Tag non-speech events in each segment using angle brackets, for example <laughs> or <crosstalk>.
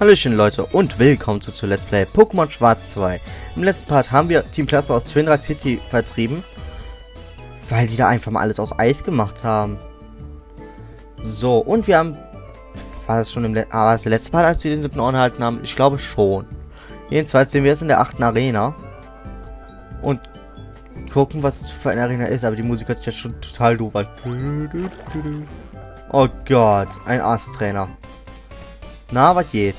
Hallöchen Leute und willkommen zu, zu Let's Play Pokémon Schwarz 2. Im letzten Part haben wir Team Plasma aus Twin Rock City vertrieben, weil die da einfach mal alles aus Eis gemacht haben. So, und wir haben... War das schon im Le ah, war das der letzte Part, als wir den siebten Orden erhalten haben? Ich glaube schon. Jedenfalls sehen wir jetzt in der achten Arena. Und gucken, was für eine Arena ist. Aber die Musik hört sich jetzt schon total doof an. Oh Gott, ein Ass-Trainer. Na, was geht?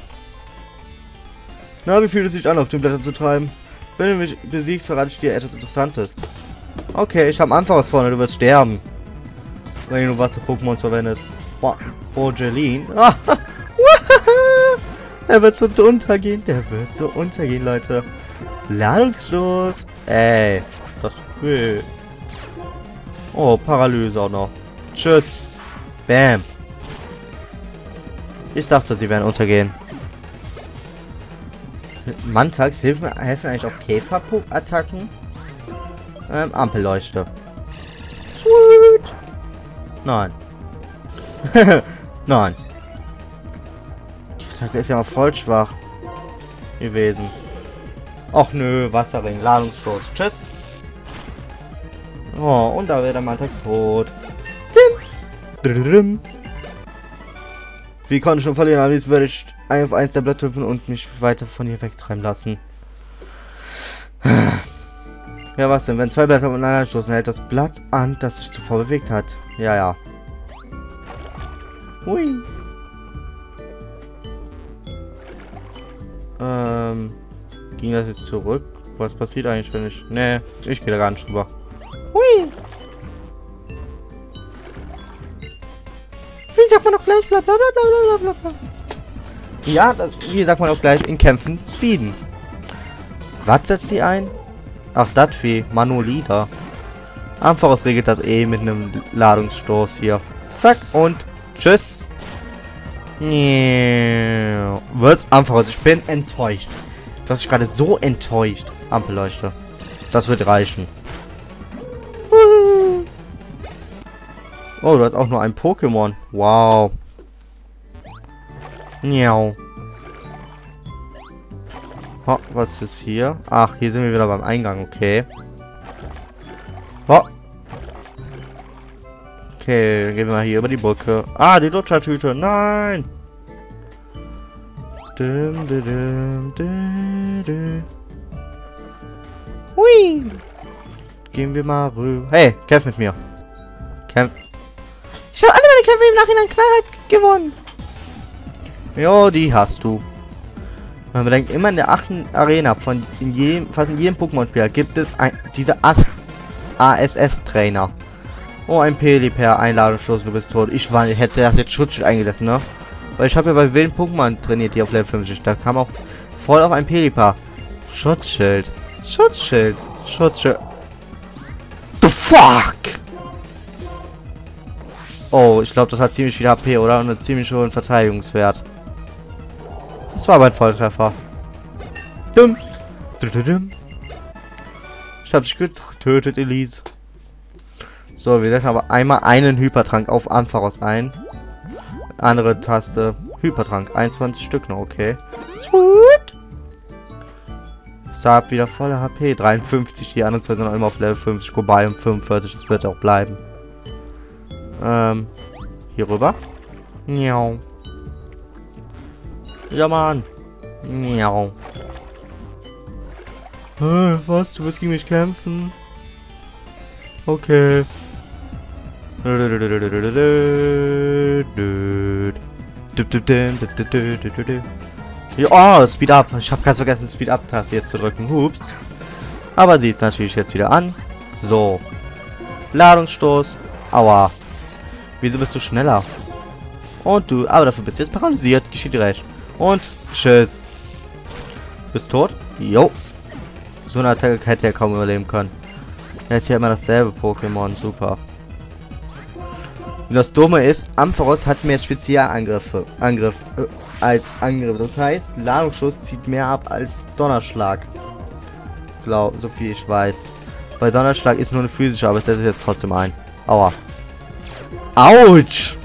Na, wie fühlt es sich an, auf den Blättern zu treiben? Wenn du mich besiegst, verrate ich dir etwas Interessantes. Okay, ich habe Anfang was vorne, du wirst sterben. Wenn du Wasser-Pokémon verwendet. Boah, Bourgeline. <laughs> er wird so untergehen, der wird so untergehen, Leute. Ladungslos. Ey, das cool. Oh, Paralyse auch noch. Tschüss. Bam. Ich dachte, sie werden untergehen. Mantags helfen, helfen eigentlich auch Käfer-Attacken? Ähm, Ampelleuchte. Sweet. Nein. <laughs> Nein. Attacke ist ja mal voll schwach gewesen. Och nö, Wasserring, Ladungsstoß. Tschüss. Oh, und da wäre der Mantags tot. Dim. Wie konnte ich schon verlieren? Am liebsten würde ich auf eins der Blätter und mich weiter von hier wegtreiben lassen. <sighs> Ja, was denn? Wenn zwei Blätter miteinander stoßen, hält das Blatt an, das sich zuvor bewegt hat. Ja, ja. Hui. Ähm. Ging das jetzt zurück? Was passiert eigentlich, wenn ich... Nee, ich gehe da gar nicht drüber. Hui. Gleich? Bla bla bla bla bla bla. Ja, das, wie sagt man auch gleich in Kämpfen speeden. Was setzt sie ein? Ach, das wie Manolida. Einfach regelt das eh mit einem Ladungsstoß hier. Zack und tschüss. Was? Einfach Ich bin enttäuscht. Das ist gerade so enttäuscht. Ampelleuchte. Das wird reichen. Oh, du hast auch nur ein Pokémon. Wow. Miau. Oh, was ist hier? Ach, hier sind wir wieder beim Eingang, okay. Oh. Okay, gehen wir mal hier über die Brücke. Ah, die Lutschertüte. Nein! Dum, dum, dum, Hui! Gehen wir mal rüber. Hey, kämpf mit mir. Kämpf. Ich habe alle meine Kämpfe im Nachhinein Klarheit gewonnen. Jo, die hast du. Man bedenkt, immer in der achten Arena von in jedem, fast in jedem Pokémon-Spieler gibt es ein, diese ASS-Trainer. Oh, ein Peliper, Einladungsstoß, du bist tot. Ich war, hätte das jetzt Schutzschild eingesetzt, ne? Weil ich habe ja bei wilden Pokémon trainiert hier auf Level 50. Da kam auch voll auf ein Peliper. Schutzschild. Schutzschild. Schutzschild. The fuck? Oh, ich glaube, das hat ziemlich viel HP, oder? Und einen ziemlich hohen Verteidigungswert. Das war mein Volltreffer. Dumm. Ich hab dich getötet, Elise. So, wir setzen aber einmal einen Hypertrank auf Ampharos ein. Andere Taste. Hypertrank. 21 Stück noch, okay. Sweet. Saab wieder voller HP. 53. Die anderen zwei sind noch immer auf Level 50. Global um 45. Das wird auch bleiben. Ähm, hier rüber. Miau. Ja, Mann. Miau. Was? Du willst gegen mich kämpfen? Okay. Ja, oh, Speed Up. Ich habe ganz vergessen, Speed Up-Taste jetzt zu drücken. Hups. Aber sie ist natürlich jetzt wieder an. So. Ladungsstoß. Aua. Wieso bist du schneller? Und du, aber dafür bist du jetzt paralysiert. Geschieht recht. Und tschüss. Bist tot? Jo. So eine Attacke hätte er kaum überleben können. Er hat ja immer dasselbe Pokémon. Super. Und das Dumme ist, Ampharos hat mehr Spezialangriffe Angriff, äh, als Angriff. Das heißt, Ladungsschuss zieht mehr ab als Donnerschlag. Glaub, so viel ich weiß. Weil Donnerschlag ist nur eine physische, aber es setzt jetzt trotzdem ein. Aua. Autsch!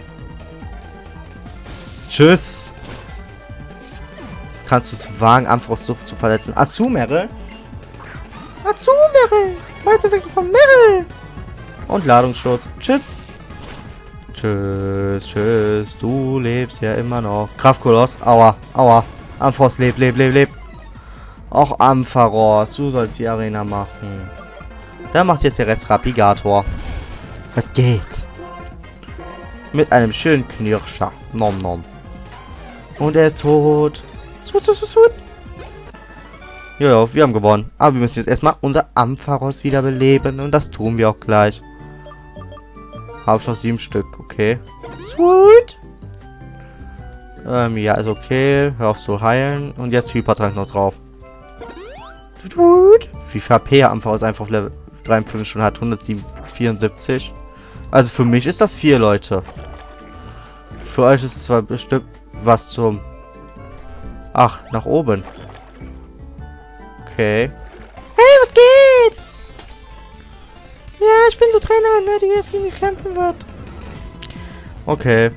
Tschüss. Kannst du es wagen, Ampharos so zu verletzen. Azumere? Azumere! Weiter weg von Meryl! Und Ladungsstoß. Tschüss. Tschüss, tschüss. Du lebst ja immer noch. Kraftkoloss. Aua, aua. Ampharos, leb, leb, leb, leb. Auch Ampharos, du sollst die Arena machen. Da macht jetzt der Rest Rapigator. Was geht? Mit einem schönen Knirscher. Nom nom. Und er ist tot. Swut, swut, swut. Ja, ja, wir haben gewonnen. Aber wir müssen jetzt erstmal unser Ampharos wiederbeleben. Und das tun wir auch gleich. Habe schon sieben Stück, okay. Sweet. Ähm, ja, ist okay. Hör auf zu heilen. Und jetzt Hypertrank noch drauf. Wie viel HP Ampharos einfach auf Level 53 schon hat. 174. Also für mich ist das vier Leute. Für euch ist zwar bestimmt was zum... Ach, nach oben. Okay. Hey, was geht? Ja, ich bin so Trainerin, ne, die jetzt gegen mich kämpfen wird. Okay.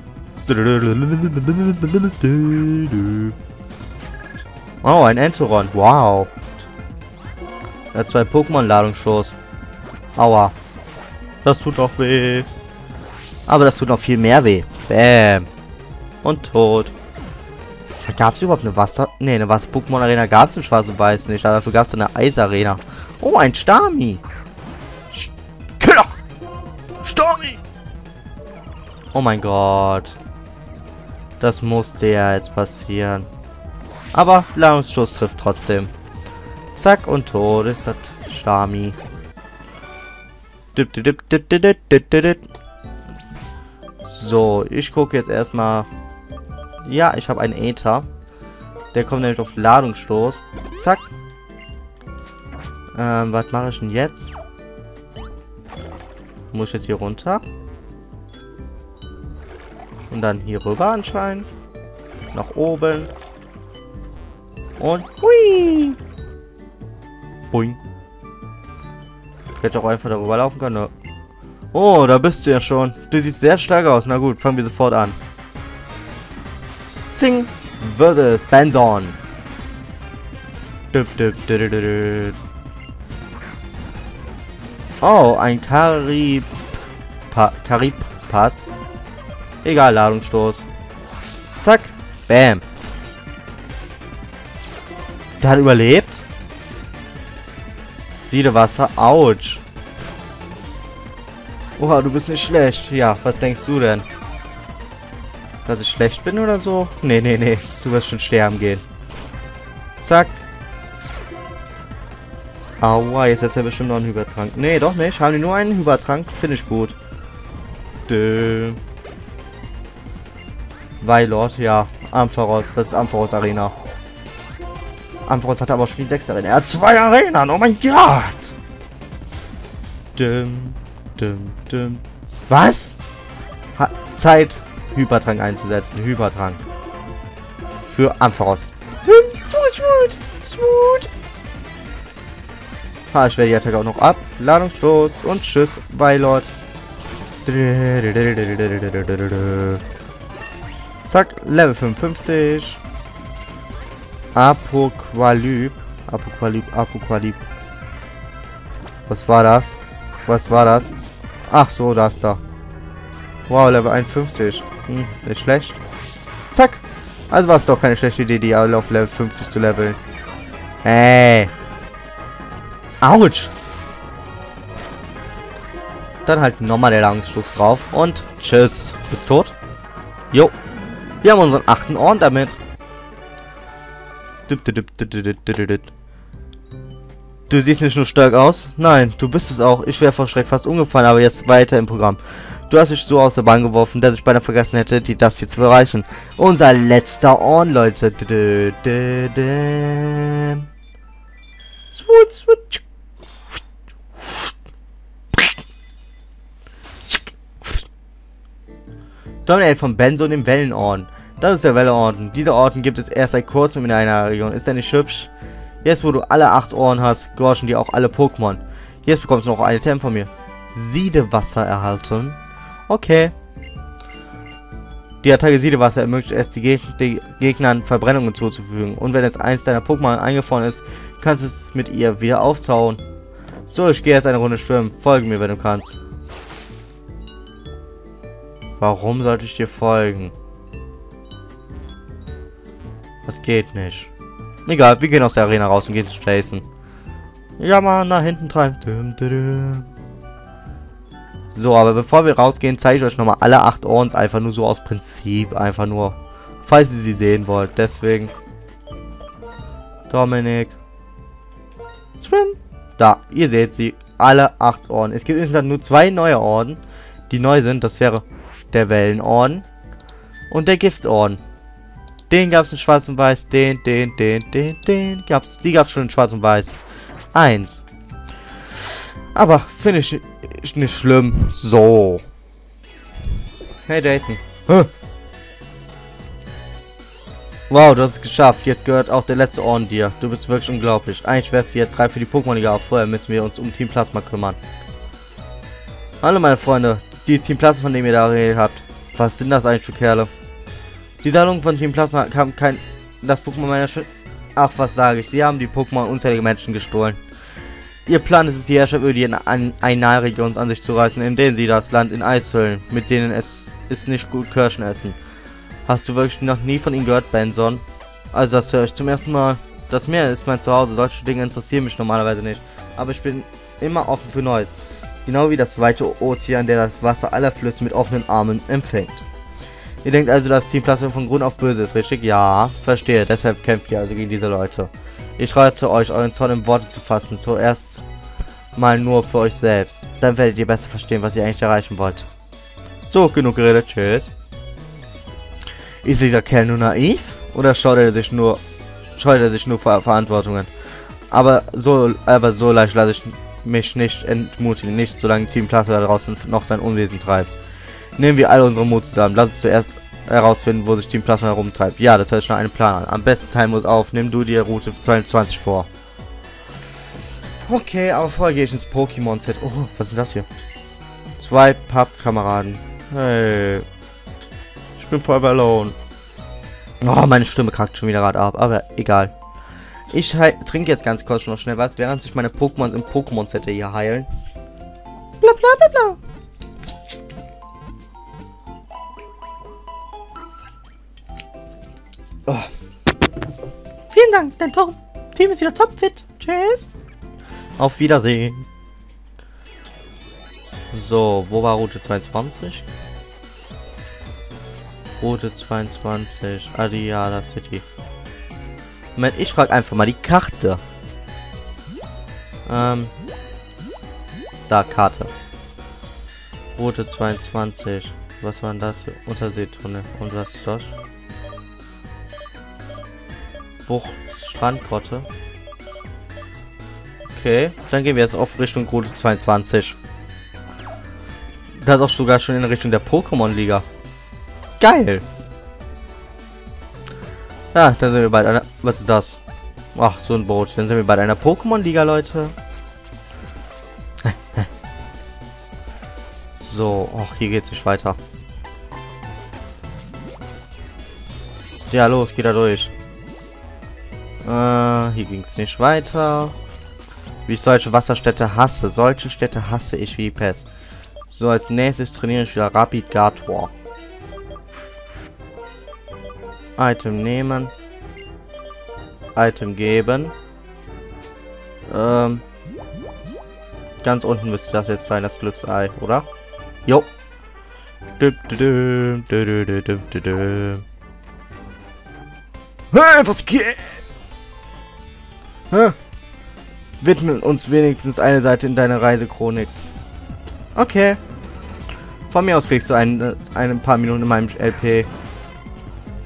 Oh, ein Enteron. Wow. Er hat zwei Pokémon-Ladungsstoß. Aua. Das tut doch weh. Aber das tut noch viel mehr weh. Bäm. Und tot. Gab es überhaupt eine Wasser... Ne, eine Wasser-Pokémon-Arena gab es in Schwarz und Weiß nicht. Dafür gab es eine Eisarena. Oh, ein Stami. Killer! Stami! Oh mein Gott. Das musste ja jetzt passieren. Aber Ladungsstoß trifft trotzdem. Zack und tot ist das Stami. So, ich gucke jetzt erstmal. Ja, ich habe einen Äther. Der kommt nämlich auf Ladungsstoß. Zack. Ähm, was mache ich denn jetzt? Muss ich jetzt hier runter? Und dann hier rüber anscheinend. Nach oben. Und hui. Boing. Hätte auch einfach darüber laufen können. Ne? Oh, da bist du ja schon. Du siehst sehr stark aus. Na gut, fangen wir sofort an. Zing versus Benson. Oh, ein Karib... Pa Karib-Pass. Egal, Ladungsstoß. Zack. Bam. Der hat überlebt. Siedewasser. Autsch. Oha, du bist nicht schlecht. Ja, was denkst du denn? Dass ich schlecht bin oder so? Nee, nee, nee. Du wirst schon sterben gehen. Zack. Aua, jetzt hat er bestimmt noch einen Hypertrank. Nee, doch nicht. Haben die nur einen Hypertrank? Finde ich gut. Dö. Weilord, ja. Ampharos. Das ist Ampharos Arena. Ampharos hat aber schon die sechste Arena. Er hat zwei Arenen. Oh mein Gott. Düm, düm, düm. Was? Ha Zeit, Hypertrank einzusetzen. Hypertrank. Für Ampharos. Smooth, smooth. Ha, ich werde die Attacke auch noch ab. Ladungsstoß und Tschüss, Weilord. Zack, Level 55. Apokalyp. Apokalyp, Apokalyp. Was war das? Was war das? Ach so, das da. Wow, Level 51. Hm, nicht schlecht. Zack. Also war es doch keine schlechte Idee, die alle auf Level 50 zu leveln. Hey. Autsch. Dann halt nochmal der Langstoß drauf. Und tschüss. Bist tot? Jo. Wir haben unseren achten Orden damit. Du siehst nicht nur stark aus. Nein, du bist es auch. Ich wäre vor Schreck fast umgefallen, aber jetzt weiter im Programm. Du hast dich so aus der Bahn geworfen, dass ich beinahe vergessen hätte, die das hier zu erreichen. Unser letzter Orden, Leute. Swoot, swoot. Dominated von Benzo dem Wellenorden. Das ist der Wellenorden. Dieser Orden gibt es erst seit kurzem in einer Region. Ist der nicht hübsch? Jetzt, wo du alle acht Ohren hast, gehorchen dir auch alle Pokémon. Jetzt bekommst du noch eine Item von mir. Siedewasser erhalten. Okay. Die Attacke Siedewasser ermöglicht es, die, Geg die Gegnern Verbrennungen zuzufügen. Und wenn es eins deiner Pokémon eingefroren ist, kannst du es mit ihr wieder auftauen. So, ich gehe jetzt eine Runde schwimmen. Folge mir, wenn du kannst. Warum sollte ich dir folgen? Das geht nicht. Egal, wir gehen aus der Arena raus und gehen zu Jason. Ja, Mann, nach hinten treibt. So, aber bevor wir rausgehen, zeige ich euch nochmal alle acht Orns einfach nur so aus Prinzip. Einfach nur, falls ihr sie sehen wollt. Deswegen. Dominik. Swim. Da, ihr seht sie. Alle acht Orden. Es gibt insgesamt nur zwei neue Orden, die neu sind. Das wäre der Wellenorden und der Giftorden. Den gab es in Schwarz und Weiß. Den, den, den, den, den gab's. Die gab es schon in Schwarz und Weiß. Eins. Aber finde ich nicht schlimm. So. Hey Jason. Huh. Wow, du hast es geschafft. Jetzt gehört auch der letzte Orden dir. Du bist wirklich unglaublich. Eigentlich wärst du jetzt reif für die Pokémon-Liga. Vorher müssen wir uns um Team Plasma kümmern. Hallo meine Freunde. Die Team Plasma, von dem ihr da geredet habt. Was sind das eigentlich für Kerle? Die Sammlung von Team Plasma kam kein... Das Pokémon meiner Sch Ach, was sage ich. Sie haben die Pokémon unzählige Menschen gestohlen. Ihr Plan ist es, die Herrschaft über die Einalregion an sich zu reißen, indem sie das Land in Eis hüllen, mit denen es ist nicht gut Kirschen essen. Hast du wirklich noch nie von ihnen gehört, Benson? Also das höre ich zum ersten Mal. Das Meer ist mein Zuhause, solche Dinge interessieren mich normalerweise nicht. Aber ich bin immer offen für Neues. Genau wie das weite Ozean, der das Wasser aller Flüsse mit offenen Armen empfängt. Ihr denkt also, dass Team Plasma von Grund auf böse ist, richtig? Ja, verstehe. Deshalb kämpft ihr also gegen diese Leute. Ich rate euch, euren Zorn in Worte zu fassen. Zuerst mal nur für euch selbst. Dann werdet ihr besser verstehen, was ihr eigentlich erreichen wollt. So, genug geredet. Tschüss. Ist dieser Kerl nur naiv? Oder schaut er sich nur... Scheut er sich nur vor Verantwortungen? Aber so, aber so leicht lasse ich mich nicht entmutigen, nicht solange Team Plasma da draußen noch sein Unwesen treibt. Nehmen wir alle unsere Mut zusammen. Lass uns zuerst herausfinden, wo sich Team Plasma herumtreibt. Ja, das hört sich nach einem Plan an. Am besten teilen wir uns auf. Nimm du die Route 22 vor. Okay, aber vorher gehe ich ins Pokémon-Set. Oh, was ist das hier? Zwei Pappkameraden. Hey. Ich bin voll alone. Oh, meine Stimme kackt schon wieder gerade ab. Aber egal. Ich trinke jetzt ganz kurz noch schnell was, während sich meine Pokémon im Pokémon-Set hier heilen. Bla bla bla bla. Oh. Vielen Dank, dein Tor Team ist wieder topfit. Tschüss. Auf Wiedersehen. So, wo war Route 22? Route 22, Adiada City. Moment, ich frage einfach mal die Karte. Ähm. Da, Karte. Route 22. Was war denn das? Unterseetunnel. Und was ist das? Bucht, Strandgrotte. Okay, dann gehen wir jetzt auf Richtung Route 22. Das ist auch sogar schon in Richtung der Pokémon-Liga. Geil! Ja, dann sind wir bald einer... Was ist das? Ach, so ein Boot. Dann sind wir bei einer Pokémon-Liga, Leute. <laughs> so, ach, hier geht's nicht weiter. Ja, los, geht da durch. Äh, hier ging's nicht weiter. Wie ich solche Wasserstädte hasse. Solche Städte hasse ich wie Pest. So, als nächstes trainiere ich wieder Rapid Gator. Item nehmen. Item geben. Ähm. Ganz unten müsste das jetzt sein, das Glücksei, oder? Jo. Hey, was geht? Hä? Widmen uns wenigstens eine Seite in deiner Reisechronik. Okay. Von mir aus kriegst du ein, ein paar Minuten in meinem LP.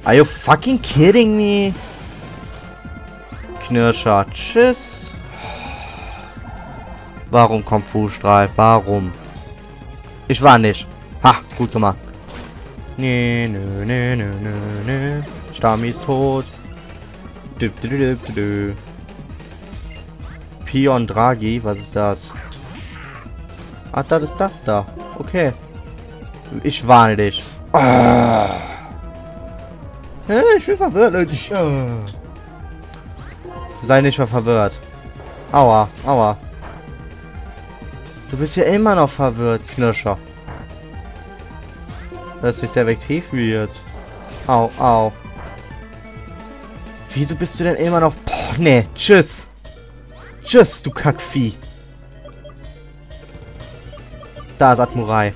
Are you fucking kidding me? Knirscher. Tschüss. Warum kommt Fußstrahl? Warum? Ich war nicht. Ha, gut gemacht. Nee, nö, nö, nö, nö, nö. Stami ist tot. Dü, dü, dü, dü. Pion Draghi, was ist das? Ach, das ist das da. Okay. Ich warne dich. Oh. Ich bin verwirrt. Ich, äh. Sei nicht mehr verwirrt. Aua, aua. Du bist ja immer noch verwirrt, Knirscher. Dass es effektiv wird. Au, au. Wieso bist du denn immer noch... Boah, nee, tschüss. Tschüss, du Kackvieh. Da ist Admurai.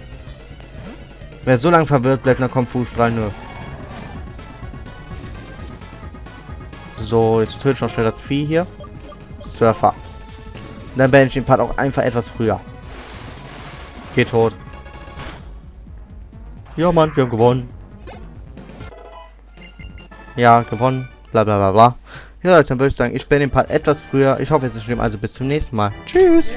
Wer so lange verwirrt bleibt, dann kommt Fußstrahl nur. So, jetzt töte ich noch schnell das Vieh hier. Surfer. Und dann beende ich den Part auch einfach etwas früher. Geht tot. Ja, Mann, wir haben gewonnen. Ja, gewonnen. Bla bla bla bla. Ja, dann würde ich sagen, ich beende den Part etwas früher. Ich hoffe, es ist schlimm. Also bis zum nächsten Mal. Tschüss.